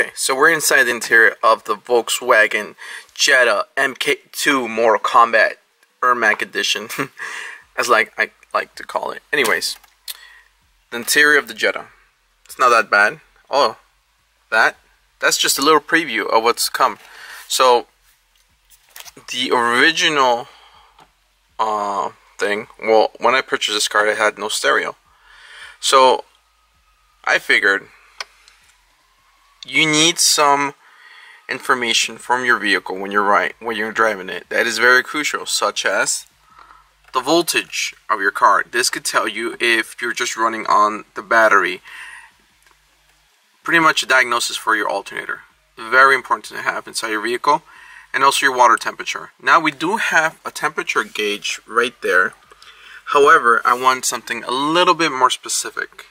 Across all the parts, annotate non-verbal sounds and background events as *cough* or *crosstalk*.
Okay, so we're inside the interior of the Volkswagen Jetta MK2 Mortal Kombat Ermac Edition, *laughs* as like I like to call it. Anyways, the interior of the Jetta. It's not that bad. Oh, that? That's just a little preview of what's come. So, the original uh, thing, well, when I purchased this car, it had no stereo. So, I figured you need some information from your vehicle when you're right when you're driving it. That is very crucial such as the voltage of your car. This could tell you if you're just running on the battery. Pretty much a diagnosis for your alternator. Very important to have inside your vehicle and also your water temperature. Now we do have a temperature gauge right there. However I want something a little bit more specific.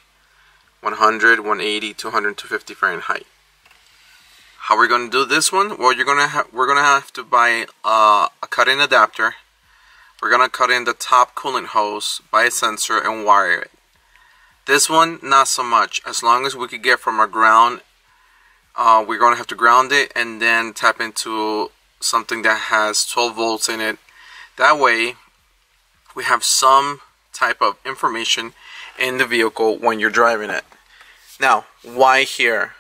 100 180 200 250 Fahrenheit how we're going to do this one? Well, you're gonna we're gonna have to buy uh, a cut-in adapter. We're gonna cut in the top coolant hose, buy a sensor, and wire it. This one, not so much. As long as we could get from our ground, uh, we're gonna have to ground it and then tap into something that has 12 volts in it. That way, we have some type of information in the vehicle when you're driving it. Now, why here?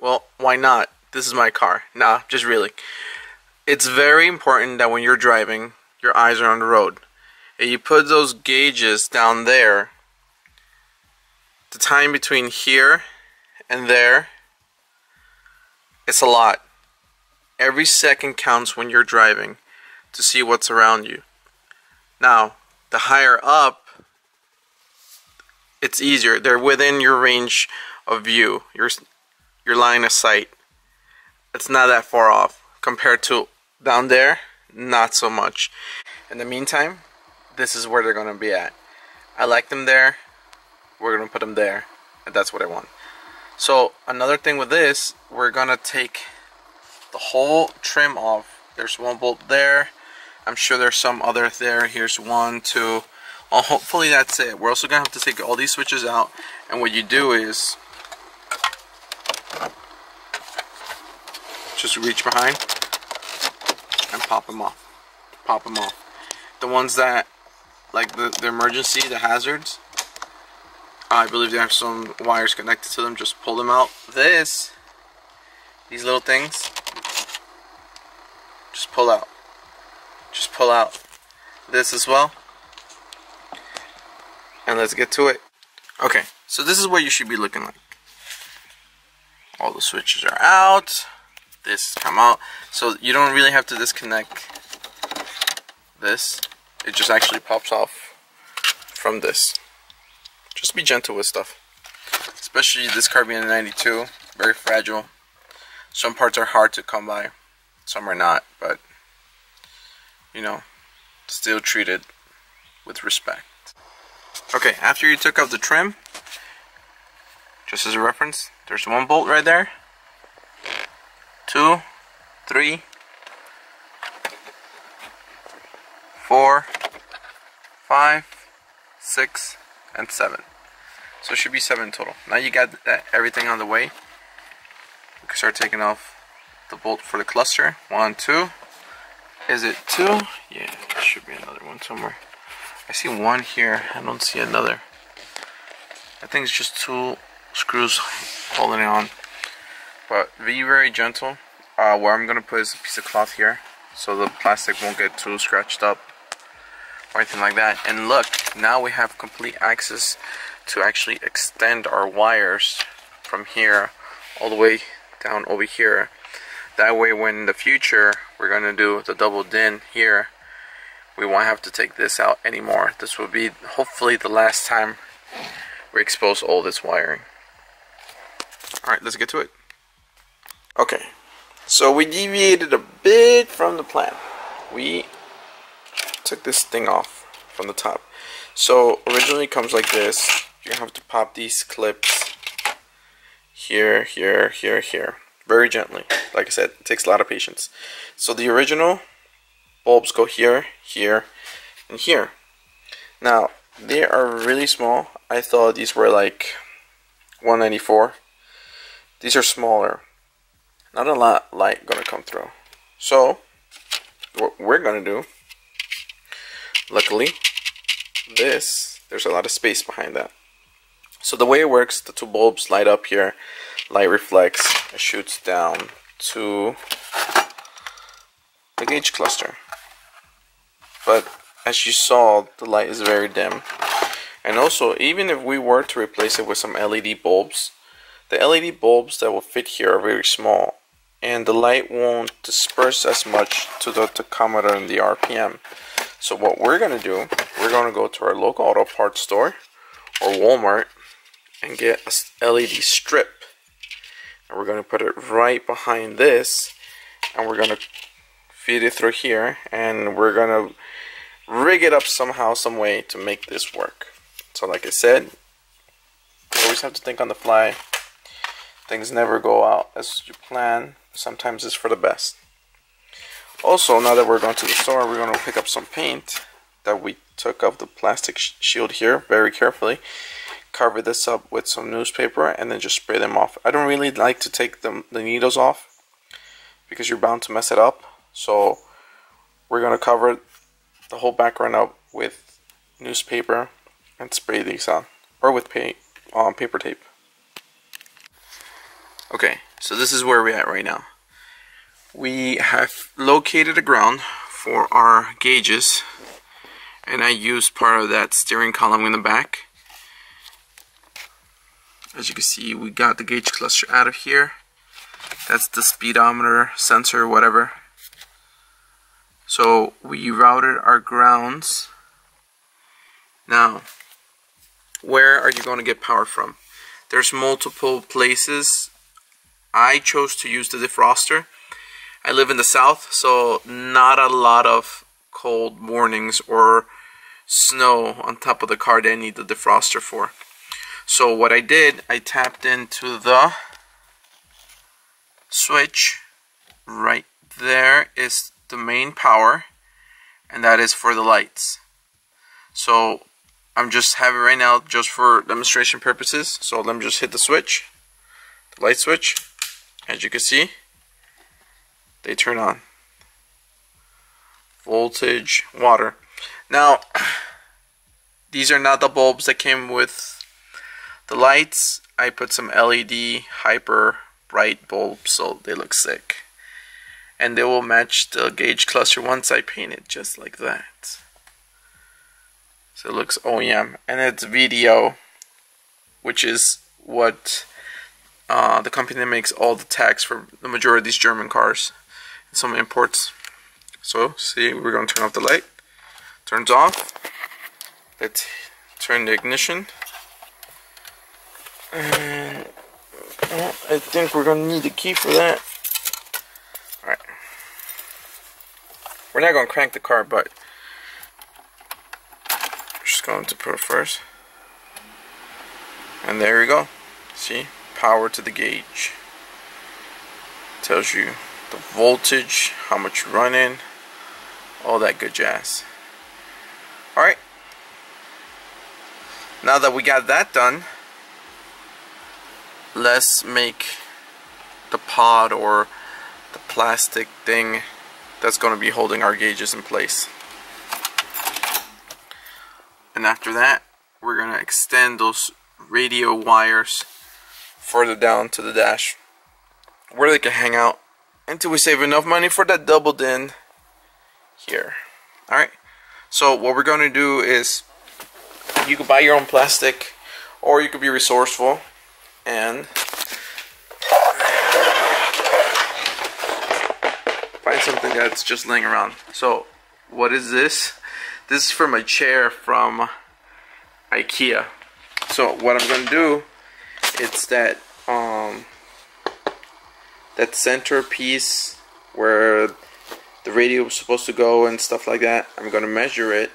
Well, why not? This is my car. Nah, just really. It's very important that when you're driving, your eyes are on the road. And you put those gauges down there, the time between here and there, it's a lot. Every second counts when you're driving to see what's around you. Now, the higher up, it's easier. They're within your range of view, your, your line of sight it's not that far off compared to down there not so much. In the meantime this is where they're gonna be at. I like them there. We're gonna put them there. And that's what I want. So another thing with this we're gonna take the whole trim off. There's one bolt there. I'm sure there's some other there. Here's one two. Hopefully that's it. We're also gonna have to take all these switches out. And what you do is just reach behind and pop them off. Pop them off. The ones that, like the, the emergency, the hazards, I believe they have some wires connected to them. Just pull them out. This, these little things, just pull out. Just pull out this as well. And let's get to it. Okay, so this is what you should be looking like. All the switches are out this come out. So you don't really have to disconnect this. It just actually pops off from this. Just be gentle with stuff. Especially this car being a 92. Very fragile. Some parts are hard to come by. Some are not. But, you know, still treated with respect. Okay, after you took out the trim, just as a reference, there's one bolt right there two, three, four, five, six, and seven. So it should be seven total. Now you got everything on the way. We can start taking off the bolt for the cluster. One, two. Is it two? Yeah, there should be another one somewhere. I see one here. I don't see another. I think it's just two screws holding it on. But be very gentle. Uh, where I'm to put is a piece of cloth here. So the plastic won't get too scratched up. Or anything like that. And look, now we have complete access to actually extend our wires from here all the way down over here. That way when in the future we're to do the double DIN here, we won't have to take this out anymore. This will be hopefully the last time we expose all this wiring. Alright, let's get to it. Okay, so we deviated a bit from the plan. We took this thing off from the top. So originally comes like this. You have to pop these clips here, here, here, here. Very gently. Like I said, it takes a lot of patience. So the original bulbs go here, here, and here. Now, they are really small. I thought these were like 194. These are smaller. Not a lot light gonna come through. So what we're gonna do, luckily, this there's a lot of space behind that. So the way it works, the two bulbs light up here, light reflects, it shoots down to the gauge cluster. But as you saw, the light is very dim. And also, even if we were to replace it with some LED bulbs, the LED bulbs that will fit here are very small and the light won't disperse as much to the tachometer and the RPM. So what we're going to do, we're going to go to our local auto parts store or Walmart and get a LED strip. And we're going to put it right behind this and we're going to feed it through here and we're going to rig it up somehow, some way to make this work. So like I said, you always have to think on the fly. Things never go out as you plan. Sometimes it's for the best. Also, now that we're going to the store, we're going to pick up some paint that we took off the plastic sh shield here very carefully. Cover this up with some newspaper and then just spray them off. I don't really like to take the, the needles off because you're bound to mess it up. So we're going to cover the whole background up with newspaper and spray these on or with paint um, paper tape. Okay, so this is where we're at right now. We have located a ground for our gauges and I used part of that steering column in the back. As you can see, we got the gauge cluster out of here. That's the speedometer, sensor, whatever. So we routed our grounds. Now, where are you going to get power from? There's multiple places. I chose to use the defroster. I live in the south, so not a lot of cold mornings or snow on top of the car that I need the defroster for. So what I did, I tapped into the switch right there is the main power and that is for the lights. So I'm just having right now just for demonstration purposes. So let me just hit the switch, the light switch. As you can see, they turn on. Voltage, water. Now, *clears throat* these are not the bulbs that came with the lights. I put some LED hyper bright bulbs so they look sick. And they will match the gauge cluster once I paint it just like that. So it looks OEM. And it's VDO, which is what uh, the company that makes all the tags for the majority of these German cars. And some imports. So, see, we're going to turn off the light. Turns off. Let's turn the ignition. And well, I think we're going to need the key for that. Alright. We're not going to crank the car, but just going to put it first. And there we go. See? Power to the gauge. Tells you the voltage, how much you're running, all that good jazz. Alright. Now that we got that done, let's make the pod or the plastic thing that's going to be holding our gauges in place. And after that, we're going to extend those radio wires further down to the dash where they can hang out until we save enough money for that double din here. Alright, so what we're going to do is you can buy your own plastic or you could be resourceful and find something that's just laying around. So what is this? This is from a chair from IKEA. So what I'm going to do, it's that um, that center piece where the radio was supposed to go and stuff like that. I'm to measure it.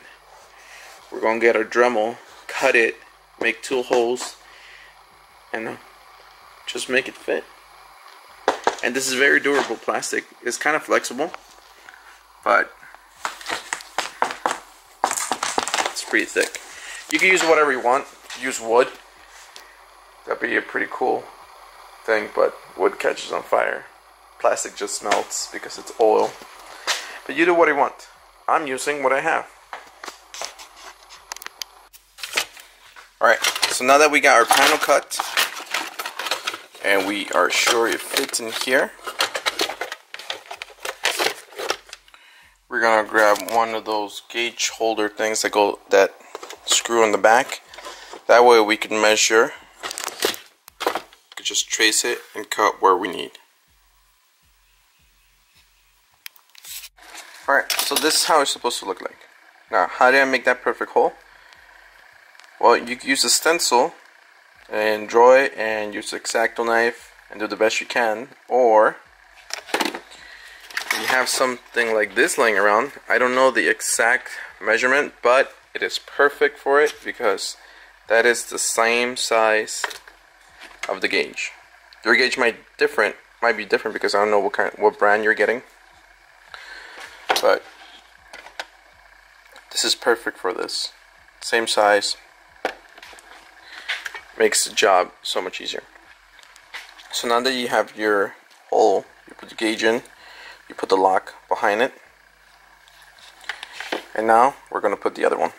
We're to get our Dremel, cut it, make two holes, and just make it fit. And this is very durable plastic. It's kind of flexible, but it's pretty thick. You can use whatever you want. Use wood. That'd be a pretty cool thing, but wood catches on fire. plastic just melts because it's oil. But you do what you want. I'm using what I have. Alright, so now that we got our panel cut and we are sure it fits in here, we're gonna grab one of those gauge holder things that go that screw in the back. That way we can measure, just trace it and cut where we need. Alright, so this is how it's supposed to look like. Now, how did I make that perfect hole? Well, you use a stencil and draw it and use the X-Acto knife and do the best you can. Or, you have something like this laying around. I don't know the exact measurement, but it is perfect for it because that is the same size of the gauge. Your gauge might different might be different because I don't know what kind what brand you're getting. But this is perfect for this. Same size. Makes the job so much easier. So now that you have your hole you put the gauge in you put the lock behind it. And now we're going to put the other one